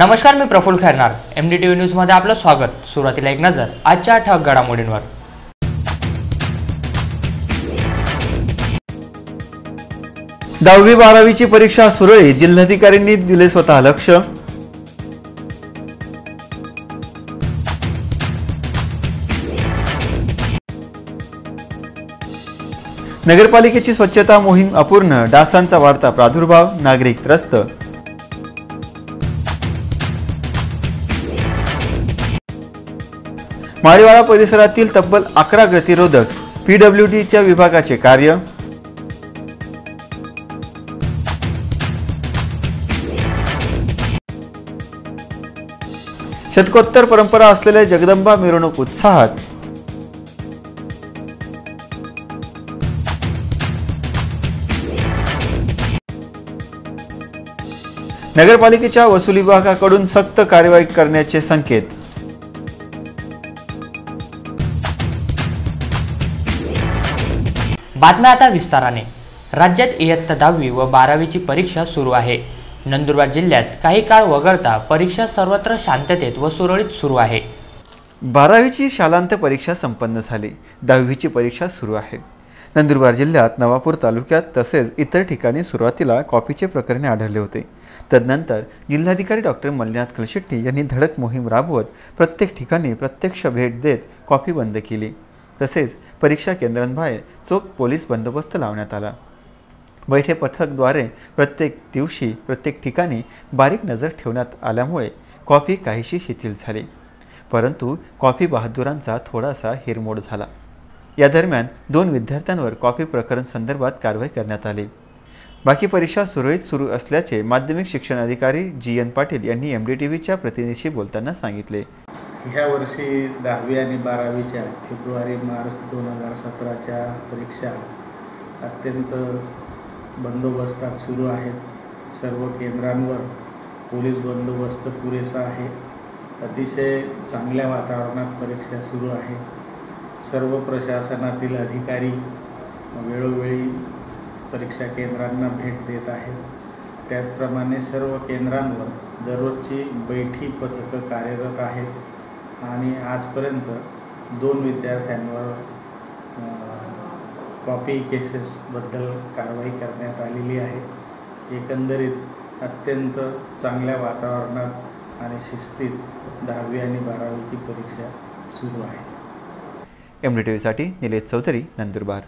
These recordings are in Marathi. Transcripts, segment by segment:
नमस्कार मी Praful Khairnar. M D T V न्यूजमध्ये आपलं स्वागत. सुरुवातीला एक नजर आजच्या ठळक घडामोडींवर. दहावी बारावीची परीक्षा सुरळीत जिल्हाधिकाऱ्यांनी दिले स्वतः लक्ष. नगरपालिकेची स्वच्छता मोहीम अपूर्ण डासांचा वाढता प्रादुर्भाव नागरिक त्रस्त. माळीवाडा परिसरातील तब्बल अकरा गतिरोधक पीडब्ल्यूडीच्या विभागाचे कार्य. शतकोत्तर परंपरा असलेल्या जगदंबा मिरवणूक उत्साहात. नगरपालिकेच्या वसुली विभागाकडून सक्त कार्यवाही करण्याचे संकेत. बातम्या आता विस्ताराने. राज्यात इयत्ता दहावी व बारावीची परीक्षा सुरू आहे. नंदुरबार जिल्ह्यात काही काळ वगळता परीक्षा सर्वत्र शांततेत व सुरळीत सुरू आहे. बारावीची शालांत परीक्षा संपन्न झाली. दहावीची परीक्षा सुरू आहे. नंदुरबार जिल्ह्यात नवापूर तालुक्यात तसेच इतर ठिकाणी सुरुवातीला कॉपीचे प्रकरणे आढळले होते. तदनंतर जिल्हाधिकारी डॉक्टर मल्लिनाथ कलशेट्टी यांनी धडक मोहीम राबवत प्रत्येक ठिकाणी प्रत्यक्ष भेट देत कॉपी बंद केली. तसेच परीक्षा केंद्रांबाहेर चोख पोलीस बंदोबस्त लावण्यात आला. बैठे पथकद्वारे प्रत्येक दिवशी प्रत्येक ठिकाणी बारीक नजर ठेवण्यात आल्यामुळे कॉफी काहीशी शिथिल झाली. परंतु कॉफी बहादुरांचा थोडासा हिरमोड झाला. या दरम्यान दोन विद्यार्थ्यांवर कॉफी प्रकरण संदर्भात कारवाई करण्यात आली. बाकी परीक्षा सुरळीत सुरू असल्याचे माध्यमिक शिक्षण अधिकारी जी एन पाटील यांनी एम डी टी व्हीच्या प्रतिनिधीशी बोलताना सांगितले. ह्या वर्षी दहावी आणि बारावीच्या फेब्रुवारी मार्च दोन हजार सतराच्या परीक्षा अत्यंत बंदोबस्तात सुरू आहेत. सर्व केंद्रांवर पोलीस बंदोबस्त पुरेसा आहे. अतिशय चांगल्या वातावरणात परीक्षा सुरू आहे. सर्व प्रशासनातील अधिकारी वेळोवेळी परीक्षा केंद्रांना भेट देत आहेत. त्याचप्रमाणे सर्व केंद्रांवर दररोजची बैठी पथकं कार्यरत आहेत. आणि आजपर्यंत दोन विद्यार्थ्यांवर कॉपी केसेसबद्दल कारवाई करण्यात आलेली आहे. एकंदरीत अत्यंत चांगल्या वातावरणात आणि शिस्तीत दहावी आणि बारावीची परीक्षा सुरू आहे. एम डी टी व्हीसाठी निलेश चौधरी नंदुरबार.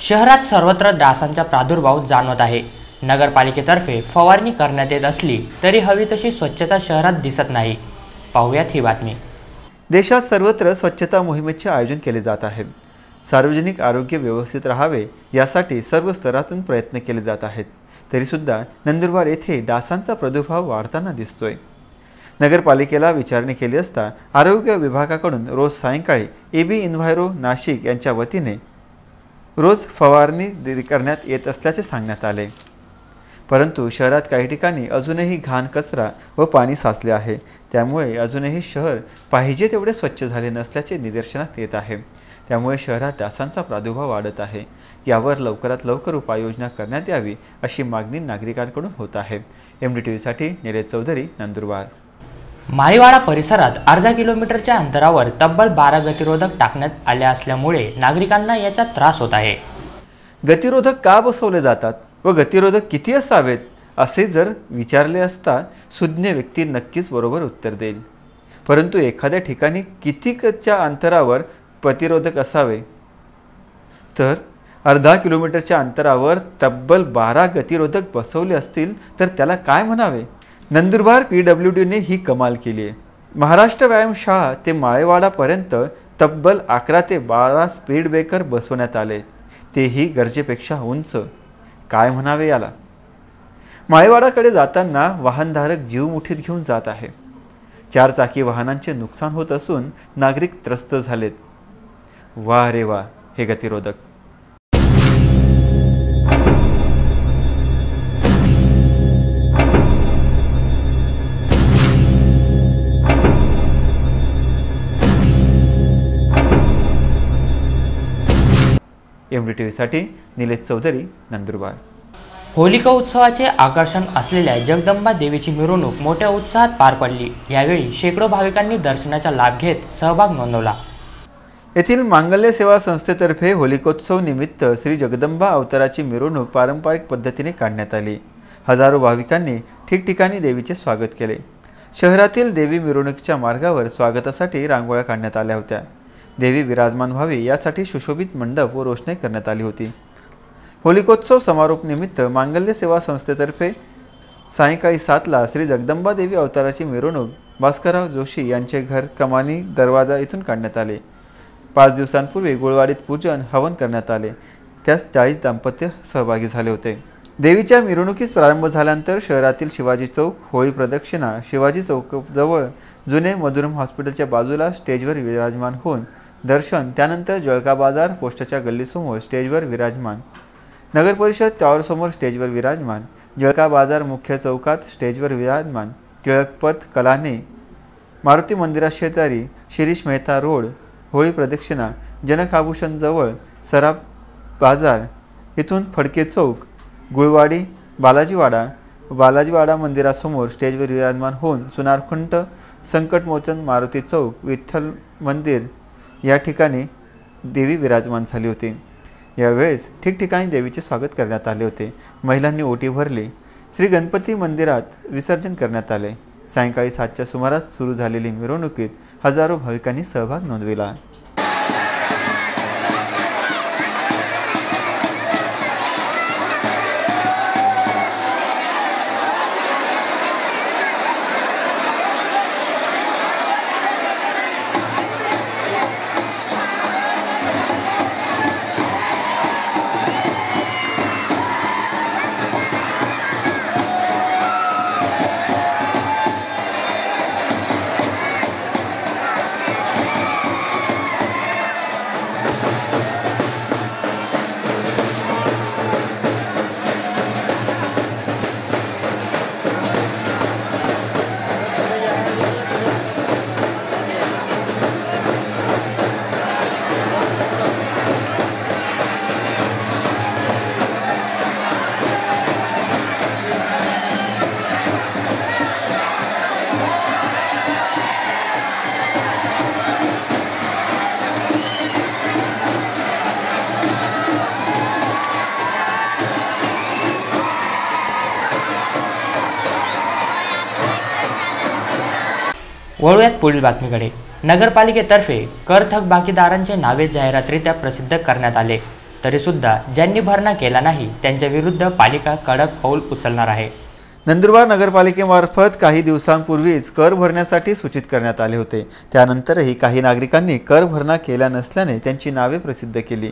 शहरात सर्वत्र डासांचा प्रादुर्भाव जाणवत आहे. नगरपालिकेतर्फे फवारणी करण्यात येत असली तरी हवी तशी स्वच्छता शहरात दिसत नाही. पाहूयात ही बातमी. देशात सर्वत्र स्वच्छता मोहिमेचे आयोजन केले जात आहे. सार्वजनिक आरोग्य व्यवस्थित राहावे यासाठी सर्व स्तरातून प्रयत्न केले जात आहेत. तरीसुद्धा नंदुरबार येथे डासांचा प्रादुर्भाव वाढताना दिसतोय. नगरपालिकेला विचारणी केली असता आरोग्य विभागाकडून रोज सायंकाळी ए बी इन्व्हायरो नाशिक यांच्या वतीने रोज फवारणी दि- करण्यात येत असल्याचे सांगण्यात आले. परंतु शहरात काही ठिकाणी अजूनही घाण कचरा व पाणी साचले आहे. त्यामुळे अजूनही शहर पाहिजे तेवढे स्वच्छ झाले नसल्याचे निदर्शनात येत आहे. त्यामुळे शहरात डासांचा प्रादुर्भाव वाढत आहे. यावर लवकरात लवकर उपाययोजना करण्यात यावी अशी मागणी नागरिकांकडून होत आहे. एम डी टी व्हीसाठी निलेश चौधरी नंदुरबार. माळीवाडा परिसरात अर्धा किलोमीटरच्या अंतरावर तब्बल बारा गतिरोधक टाकण्यात आले असल्यामुळे नागरिकांना याचा त्रास होत आहे. गतिरोधक का बसवले जातात? व गतिरोधक किती असावेत असे जर विचारले असता सुज्ञ व्यक्ती नक्कीच बरोबर उत्तर देईल. परंतु एखाद्या ठिकाणी कितीकच्या अंतरावर प्रतिरोधक असावे? तर अर्धा किलोमीटरच्या अंतरावर तब्बल बारा गतिरोधक बसवले असतील तर त्याला काय म्हणावे? नंदुरबार पी डब्ल्यू डीने ही कमाल केली आहे. महाराष्ट्र व्यायामशाळा ते माळेवाडापर्यंत तब्बल अकरा ते बारा स्पीड ब्रेकर बसवण्यात आले. तेही गरजेपेक्षा उंच. काय म्हणावे याला? माळेवाडाकडे जाताना वाहनधारक जीव मुठीत घेऊन जात आहे. चारचाकी वाहनांचे नुकसान होत असून नागरिक त्रस्त झालेत. वा रे वा हे गतिरोधक. एम डी टी व्हीसाठी निलेश चौधरी नंदुरबार. होलिका उत्सवाचे आकर्षण असलेल्या जगदंबा देवीची मिरवणूक मोठ्या उत्साहात पार पडली. यावेळी शेकडो भाविकांनी दर्शनाचा लाभ घेत सहभाग नोंदवला. येथील मांगल्य सेवा संस्थेतर्फे होलिकोत्सव निमित्त श्री जगदंबा अवताराची मिरवणूक पारंपरिक पद्धतीने काढण्यात आली. हजारो भाविकांनी ठिकठिकाणी देवीचे स्वागत केले. शहरातील देवी मिरवणुकीच्या मार्गावर स्वागतासाठी रांगोळ्या काढण्यात आल्या होत्या. देवी विराजमान व्हावी यासाठी सुशोभित मंडप व रोषणाई करण्यात आली होती. होलिकोत्सव समारोप निमित्त मांगल्य सेवा संस्थेतर्फे सायंकाळी सातला श्री जगदंबा देवी अवताराची मिरवणूक भास्करराव जोशी यांचे घर कमानी दरवाजा इथून काढण्यात आले. पाच दिवसांपूर्वी गुळवाडीत पूजन हवन करण्यात आले. त्यास चाळीस दाम्पत्य सहभागी झाले होते. देवीच्या मिरवणुकीस प्रारंभ झाल्यानंतर शहरातील शिवाजी चौक होळी प्रदक्षिणा शिवाजी चौकजवळ जुने मधुरम हॉस्पिटलच्या बाजूला स्टेजवर विराजमान होऊन दर्शन त्यानंतर जळका बाजार पोस्टाच्या गल्लीसमोर स्टेजवर विराजमान. नगर परिषद टॉवरसमोर स्टेजवर विराजमान. जळका बाजार मुख्य चौकात स्टेजवर विराजमान. टिळकपथ कलाने मारुती मंदिरा शेजारी शिरीष मेहता रोड होळी प्रदक्षिणा जनक आभूषण जवळ सराफ बाजार इथून फडके चौक गुळवाडी बालाजीवाडा बालाजीवाडा मंदिरासमोर स्टेजवर विराजमान होऊन सुनारखुंट संकटमोचन मारुती चौक विठ्ठल मंदिर या ठिकाणी देवी विराजमान झाली होती. यावेळेस ठिकठिकाणी देवीचे स्वागत करण्यात आले होते. महिलांनी ओटी भरली. श्री गणपती मंदिरात विसर्जन करण्यात आले. सायंकाळी सातच्या सुमारास सुरू झालेली मिरवणुकीत हजारो भाविकांनी सहभाग नोंदविला. वळूयात पुढील बातमीकडे. नगरपालिकेतर्फे कर थकबाकीदारांचे नावे जाहिरातरित्या प्रसिद्ध करण्यात आले. तरीसुद्धा ज्यांनी भरणा केला नाही त्यांच्या विरुद्ध पालिका कडक पाऊल उचलणार आहे. नंदुरबार नगरपालिकेमार्फत काही दिवसांपूर्वीच कर भरण्यासाठी सूचित करण्यात आले होते. त्यानंतरही काही नागरिकांनी कर भरणा केल्या नसल्याने त्यांची नावे प्रसिद्ध केली.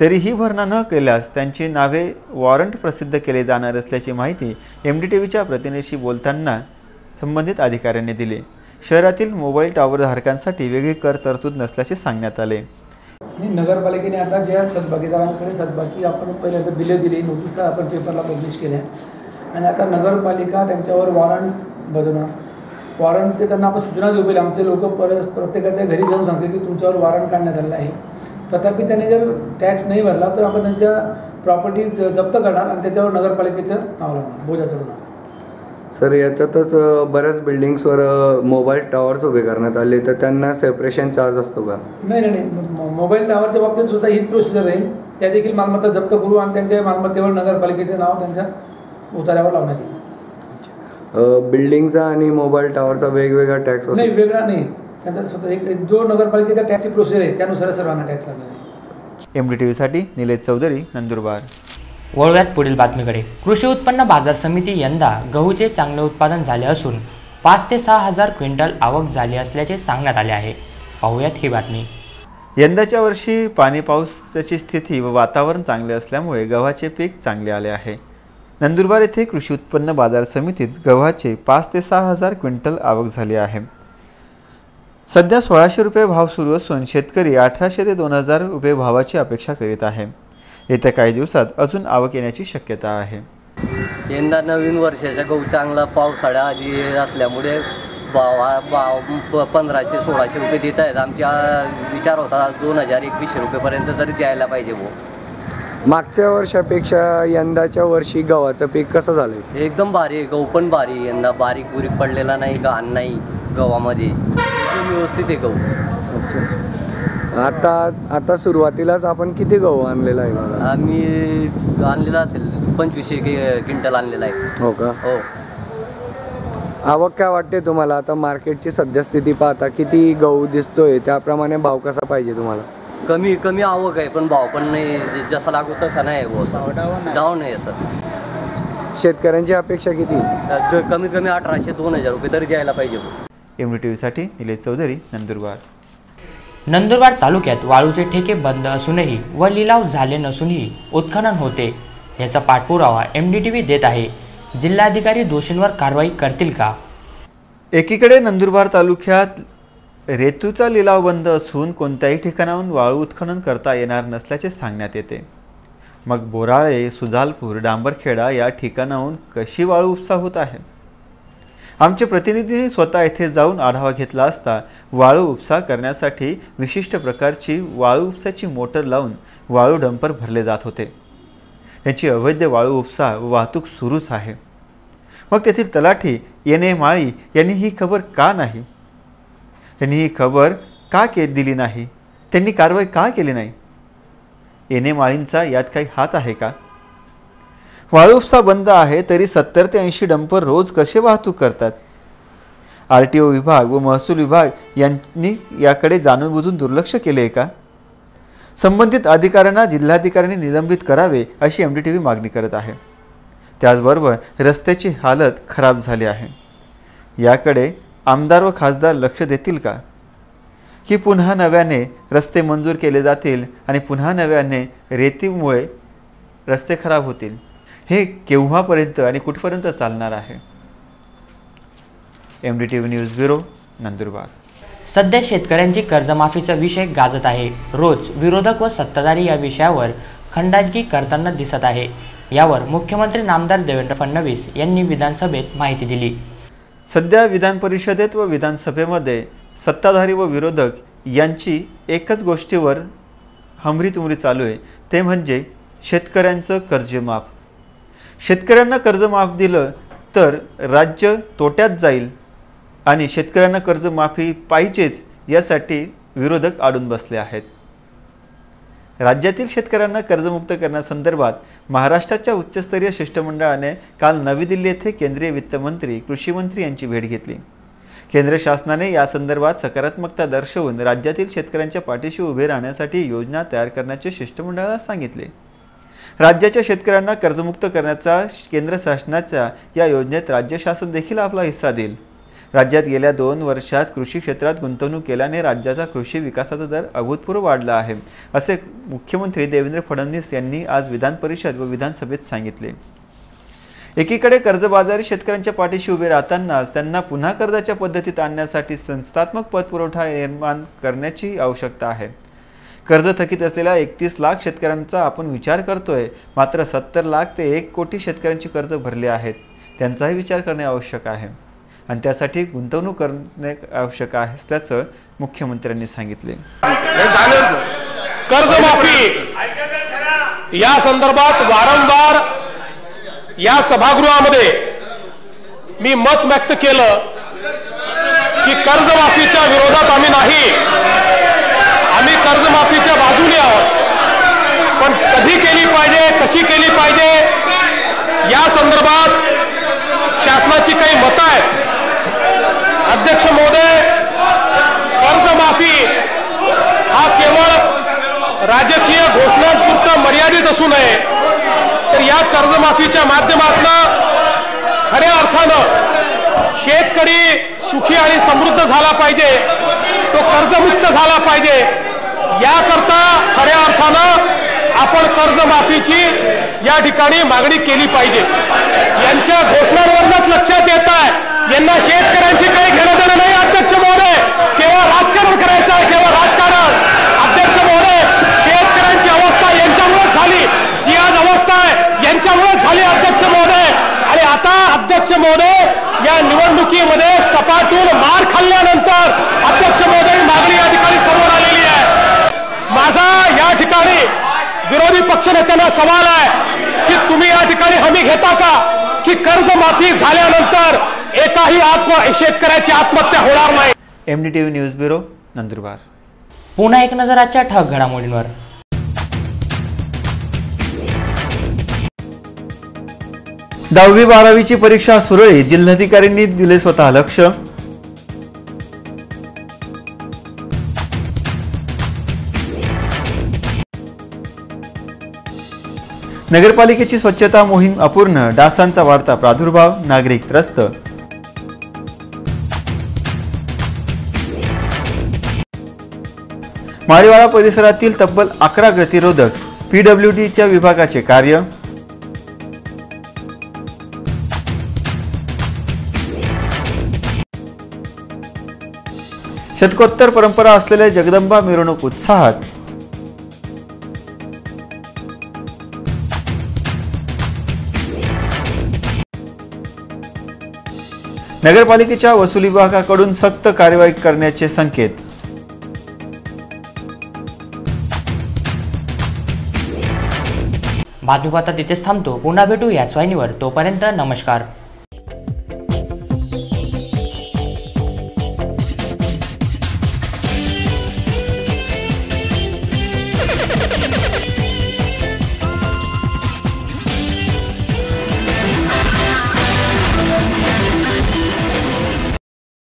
तरीही भरणा न केल्यास त्यांची नावे वॉरंट प्रसिद्ध केले जाणार असल्याची माहिती एम डी टी व्हीच्या प्रतिनिधीशी बोलताना संबंधित अधिकाऱ्यांनी दिली. शहरातील मोबाईल टॉवर धारकांसाठी वेगळी कर तरतूद नसल्याचे सांगण्यात आले. नगरपालिकेने आता ज्या थकबाकीदारांकडे थकबाकी आपण पहिल्यांदा बिले दिली नोटीस आपण पेपरला पब्लिश केल्या. आणि आता नगरपालिका त्यांच्यावर वॉरंट बजवणार. वॉरंट ते त्यांना आपण सूचना देऊ पहिले. आमचे लोक परत प्रत्येकाच्या घरी जाऊन सांगतील की तुमच्यावर वॉरंट काढण्यात आलेलं आहे. तथापि त्याने जर टॅक्स नाही भरला तर आपण त्यांच्या प्रॉपर्टी जप्त करणार आणि त्याच्यावर नगरपालिकेचं नाव लावणार बोजा चढवणार. सर याच्यातच बऱ्याच बिल्डिंग्सवर मोबाईल टॉवर्स उभे करण्यात आले तर त्यांना सेपरेशन चार्ज असतो का? नाही नाही नाही. मोबाईल टावरच्या बाबतीत सुद्धा हीच प्रोसिजर राहील. त्या देखील मालमत्ता जप्त करू आणि त्यांच्या मालमत्तेवर नगरपालिकेचं नाव त्यांच्या उतार्यावर लावण्यात येईल. बिल्डिंगचा आणि मोबाईल टॉवरचा वेगवेगळा टॅक्स नाही वेगळा नाही. त्यांचा स्वतः एक जो नगरपालिकेचा टॅक्सी प्रोसिजर आहे त्यानुसार सर्वांना टॅक्स लागलेला आहे. एम डी टी व्हीसाठी निलेश चौधरी नंदुरबार. वळूयात पुढील बातमीकडे. कृषी उत्पन्न बाजार समिती यंदा गहूचे चांगले उत्पादन झाले असून पाच ते सहा हजार क्विंटल आवक झाली असल्याचे सांगण्यात आले आहे. पाहूयात ही बातमी. यंदाच्या वर्षी पाणी पावसाची स्थिती व वातावरण चांगले असल्यामुळे गव्हाचे पीक चांगले आले आहे. नंदुरबार येथे कृषी उत्पन्न बाजार समितीत गव्हाचे पाच ते सहा हजार क्विंटल आवक झाली आहे. सध्या सोळाशे रुपये भाव सुरू असून शेतकरी अठराशे ते दोन हजार रुपये भावाची अपेक्षा करीत आहे. येत्या काही दिवसात अजून आवक येण्याची शक्यता आहे. यंदा नवीन वर्षाचा गहू चांगला पावसाळ्या आधी असल्यामुळे भाव हा भाव प पंधराशे सोळाशे रुपये देत आहेत. आमच्या विचार होता दोन हजार एकवीसशे रुपयेपर्यंत तरी द्यायला पाहिजे भाऊ. मागच्या वर्षापेक्षा यंदाच्या वर्षी गव्हाचं पीक कसं झालंय? एकदम भारी आहे. गहू पण भारी आहे. यंदा बारीक बुरीक पडलेला नाही घाण नाही गव्हामध्ये. एकदम व्यवस्थित आहे गहू. अच्छा. आता आता सुरुवातीलाच आपण किती गहू आणलेला आहे बघा? आम्ही आणलेला असेल पंचवीसशे कि- क्विंटल आणलेला आहे. हो का? हो. आवक काय वाटते तुम्हाला? आता मार्केटची सध्या स्थिती पाहता किती गहू दिसतोय? त्याप्रमाणे भाव कसा पाहिजे तुम्हाला? कमी कमी आवक आहे पण भाव पण नाही ज- जसा लागू तसा नाही डाऊन आहे. सर. शेतकऱ्यांची अपेक्षा किती? कमीत कमी अठराशे दोन हजार रुपये तरी द्यायला पाहिजे. बुवा. एम डी टी व्हीसाठी निलेश चौधरी नंदुरबार. नंदुरबार तालुक्यात वाळूचे ठेके बंद असूनही व लिलाव झाले नसूनही उत्खनन होते. याचा पाठपुरावा एम डी टी व्ही देत आहे. जिल्हाधिकारी दोषींवर कारवाई करतील का? एकीकडे नंदुरबार तालुक्यात रेतूचा लिलाव बंद असून कोणत्याही ठिकाणाहून वाळू उत्खनन करता येणार नसल्याचे सांगण्यात येते. मग बोराळे सुजालपूर डांबरखेडा या ठिकाणाहून कशी वाळू उपसा होत आहे? आमचे प्रतिनिधींनी स्वतः येथे जाऊन आढावा घेतला असता वाळू उपसा करण्यासाठी विशिष्ट प्रकारची वाळू उपसाची मोटर लावून वाळू डंपर भरले जात होते. त्यांची अवैध वाळू उपसा वाहतूक सुरूच आहे. मग तेथील तलाठी एन ए माळी यांनी ही खबर का नाही? त्यांनी ही खबर का के दिली नाही? त्यांनी कारवाई का केली नाही? एन ए माळींचा यात काही हात आहे का? वाळूपसा बंद आहे तरी सत्तर ते ऐंशी डंपर रोज कसे वाहतूक करतात? आर टी ओ विभाग व महसूल विभाग यांनी याकडे जाणूनबुजून दुर्लक्ष केले आहे का? संबंधित अधिकाऱ्यांना जिल्हाधिकाऱ्यांनी निलंबित करावे अशी एम डी टी व्ही मागणी करत आहे. त्याचबरोबर रस्त्याची हालत खराब झाली आहे. याकडे आमदार व खासदार लक्ष देतील का? की पुन्हा नव्याने रस्ते मंजूर केले जातील आणि पुन्हा नव्याने रेतीमुळे रस्ते खराब होतील? हे केव्हापर्यंत आणि कुठपर्यंत चालणार आहे? M D T V news bureau Nandurbar. सध्या शेतकऱ्यांची कर्जमाफीचा विषय गाजत आहे. रोज विरोधक व सत्ताधारी या विषयावर खंडाजगी करताना दिसत आहे. यावर मुख्यमंत्री नामदार देवेंद्र फडणवीस यांनी विधानसभेत माहिती दिली. सध्या विधान परिषदेत व विधानसभेमध्ये सत्ताधारी व विरोधक यांची एकच गोष्टीवर हमरीतुमरी चालू आहे. ते म्हणजे शेतकऱ्यांचं कर्ज माफ शेतकऱ्यांना कर्ज माफ दिलं तर राज्य तोट्यात जाईल आणि शेतकऱ्यांना कर्जमाफी पाहिजेच यासाठी विरोधक आडून बसले आहेत. राज्यातील शेतकऱ्यांना कर्जमुक्त करण्यासंदर्भात महाराष्ट्राच्या उच्चस्तरीय शिष्टमंडळाने काल नवी दिल्ली येथे केंद्रीय वित्तमंत्री कृषीमंत्री यांची भेट घेतली. केंद्र शासनाने या संदर्भात सकारात्मकता दर्शवून राज्यातील शेतकऱ्यांच्या पाठीशी उभे राहण्यासाठी योजना तयार करण्याचे शिष्टमंडळाला सांगितले. राज्याच्या शेतकऱ्यांना कर्जमुक्त करण्याचा केंद्र शासनाच्या या योजनेत राज्य शासन देखील आपला हिस्सा देईल. राज्यात गेल्या दोन वर्षात कृषी क्षेत्रात गुंतवणूक केल्याने राज्याचा कृषी विकासाचा दर अभूतपूर्व वाढला आहे असे मुख्यमंत्री देवेंद्र फडणवीस यांनी आज विधान परिषद व विधानसभेत सांगितले. एकीकडे कर्जबाजारी शेतकऱ्यांच्या पाठीशी उभे राहतानाच त्यांना पुन्हा कर्जाच्या पद्धतीत आणण्यासाठी संस्थात्मक पतपुरवठा निर्माण करण्याची आवश्यकता आहे. कर्ज थकीत असलेल्या एकतीस लाख शेतकऱ्यांचा आपण विचार करतोय. मात्र सत्तर लाख ते एक कोटी शेतकऱ्यांची कर्ज भरली आहेत. त्यांचाही विचार करणे आवश्यक आहे. आणि त्यासाठी गुंतवणूक करणे आवश्यक आहे असल्याचं मुख्यमंत्र्यांनी सांगितले. कर्जमाफी. या संदर्भात वारंवार या सभागृहामध्ये मी मत व्यक्त केलं की कर्जमाफीच्या विरोधात आम्ही नाही. आम्ही कर्जमाफीच्या बाजूने आहोत. पण कधी केली पाहिजे कशी केली पाहिजे या संदर्भात शासनाची काही मतं आहेत. अध्यक्ष महोदय कर्जमाफी हा केवळ राजकीय घोषणांपुरता मर्यादित असू नये. तर या कर्जमाफीच्या माध्यमातून खऱ्या अर्थानं शेतकरी सुखी आणि समृद्ध झाला पाहिजे तो कर्जमुक्त झाला पाहिजे. याकरता खऱ्या अर्थानं आपण कर्जमाफीची या ठिकाणी मागणी केली पाहिजे. यांच्या घोषणांवरच लक्षात येत आहे. यांना शेतकऱ्यांची काही घेणं देणं नाही अध्यक्ष महोदय. केव्हा राजकारण करायचं आहे केव्हा राजकारण. अध्यक्ष महोदय शेतकऱ्यांची अवस्था यांच्यामुळेच झाली. जी आज अवस्था आहे यांच्यामुळेच झाली अध्यक्ष महोदय. आणि आता अध्यक्ष महोदय या निवडणुकीमध्ये सपाटून मार खाल्ल्यानंतर अध्यक्ष महोदय मागणी या ठिकाणी समोर या ठिकाणी विरोधी पक्षनेत्यांना सवाल आहे की तुम्ही या ठिकाणी हमी घेता का? की कर्जमाफी झाल्यानंतर एकाही आत्म शेतकऱ्याची आत्महत्या होणार नाही? M D T V news bureau Nandurbar. पुन्हा एक नजर आजच्या ठक घडामोडींवर. दहावी बारावीची परीक्षा सुरळीत जिल्हाधिकाऱ्यांनी दिले स्वतः लक्ष. नगरपालिकेची स्वच्छता मोहीम अपूर्ण डासांचा वाढता प्रादुर्भाव नागरिक त्रस्त. माळीवाडा परिसरातील तब्बल अकरा गतिरोधक पीडब्ल्यू डीच्या विभागाचे कार्य. शतकोत्तर परंपरा असलेल्या जगदंबा मिरवणूक उत्साहात नगरपालिकेच्या वसुली विभागाकडून सक्त कार्यवाही करण्याचे संकेत. बातमीपत्र तिथेच थांबतो. पुन्हा भेटू याच वाहिनीवर तोपर्यंत नमस्कार.